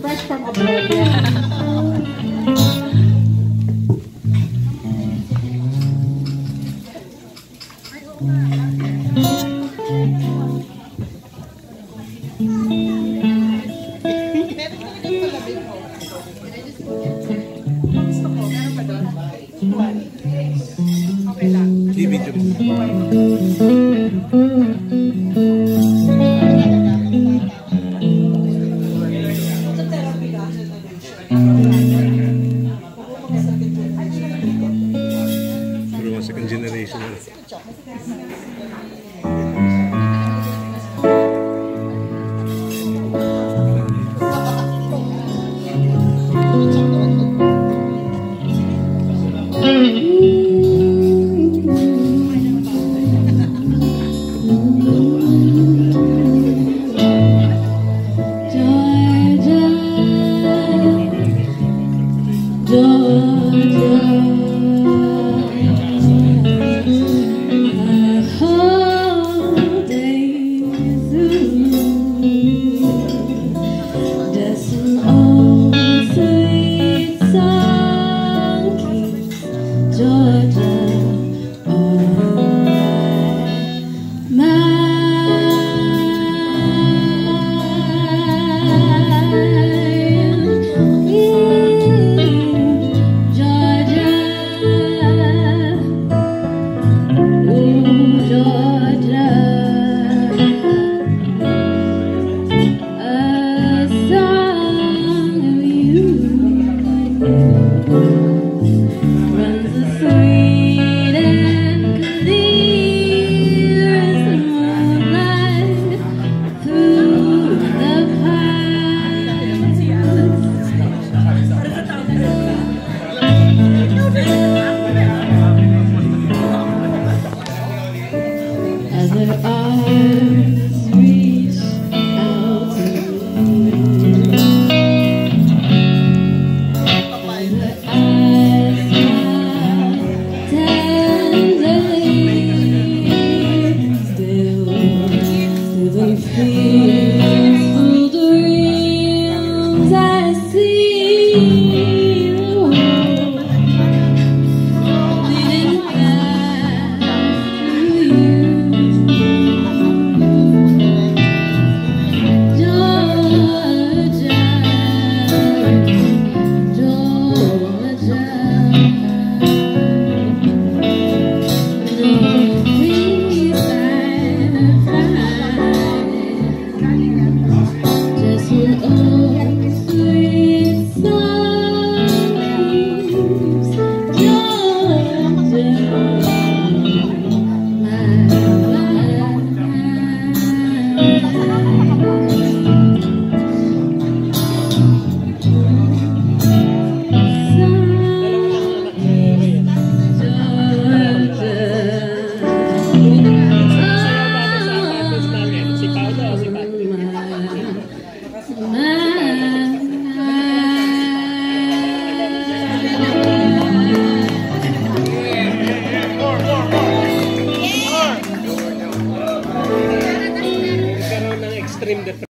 fresh from abroad. Okay lang. Living 很近的那些